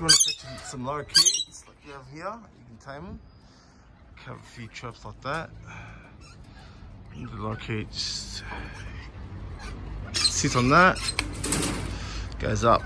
you want to catch some lorikeets, like you have here, you can tame them. Have a few traps like that. The lorikeet just sits on that, goes up